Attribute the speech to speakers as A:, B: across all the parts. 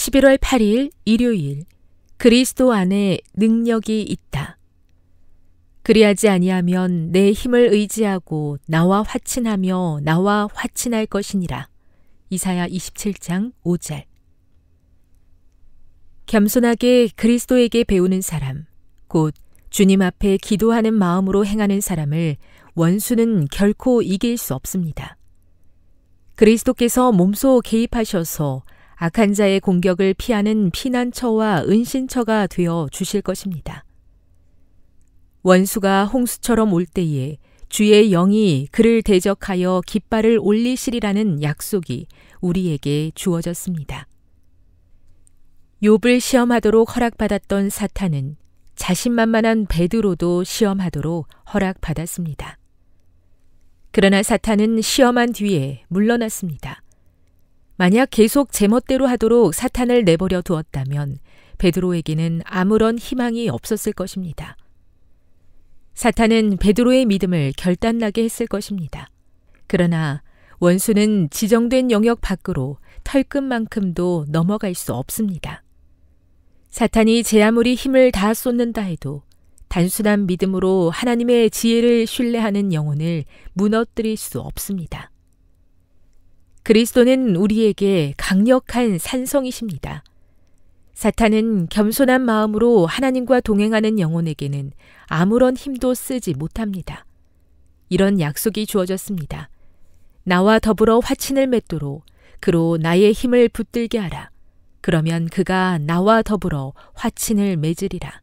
A: 11월 8일 일요일 그리스도 안에 능력이 있다. 그리하지 아니하면 내 힘을 의지하고 나와 화친하며 나와 화친할 것이니라. 이사야 27장 5절. 겸손하게 그리스도에게 배우는 사람, 곧 주님 앞에 기도하는 마음으로 행하는 사람을 원수는 결코 이길 수 없습니다. 그리스도께서 몸소 개입하셔서 악한 자의 공격을 피하는 피난처와 은신처가 되어 주실 것입니다. 원수가 홍수처럼 올 때에 주의 영이 그를 대적하여 깃발을 올리시리라는 약속이 우리에게 주어졌습니다. 욥을 시험하도록 허락받았던 사탄은 자신만만한 베드로도 시험하도록 허락받았습니다. 그러나 사탄은 시험한 뒤에 물러났습니다. 만약 계속 제멋대로 하도록 사탄을 내버려 두었다면 베드로에게는 아무런 희망이 없었을 것입니다. 사탄은 베드로의 믿음을 결단나게 했을 것입니다. 그러나 원수는 지정된 영역 밖으로 털끝만큼도 넘어갈 수 없습니다. 사탄이 제 아무리 힘을 다 쏟는다 해도 단순한 믿음으로 하나님의 지혜를 신뢰하는 영혼을 무너뜨릴 수 없습니다. 그리스도는 우리에게 강력한 산성이십니다. 사탄은 겸손한 마음으로 하나님과 동행하는 영혼에게는 아무런 힘도 쓰지 못합니다. 이런 약속이 주어졌습니다. 나와 더불어 화친을 맺도록 그로 나의 힘을 붙들게 하라. 그러면 그가 나와 더불어 화친을 맺으리라.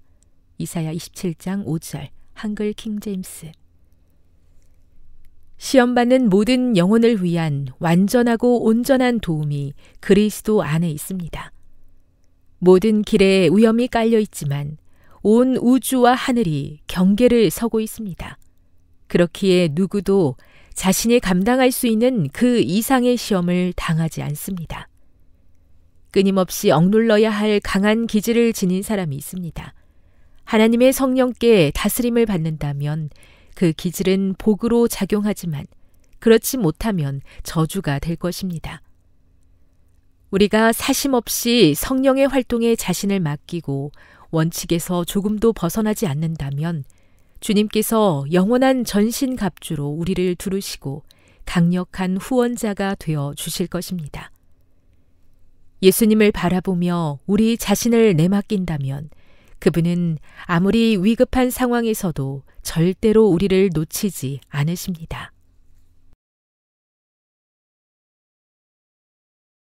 A: 이사야 27장 5절 한글 킹제임스 시험받는 모든 영혼을 위한 완전하고 온전한 도움이 그리스도 안에 있습니다. 모든 길에 위험이 깔려 있지만 온 우주와 하늘이 경계를 서고 있습니다. 그렇기에 누구도 자신이 감당할 수 있는 그 이상의 시험을 당하지 않습니다. 끊임없이 억눌러야 할 강한 기질을 지닌 사람이 있습니다. 하나님의 성령께 다스림을 받는다면 그 기질은 복으로 작용하지만 그렇지 못하면 저주가 될 것입니다. 우리가 사심 없이 성령의 활동에 자신을 맡기고 원칙에서 조금도 벗어나지 않는다면 주님께서 영원한 전신 갑주로 우리를 두르시고 강력한 후원자가 되어 주실 것입니다. 예수님을 바라보며 우리 자신을 내맡긴다면 그분은 아무리 위급한 상황에서도 절대로 우리를 놓치지 않으십니다.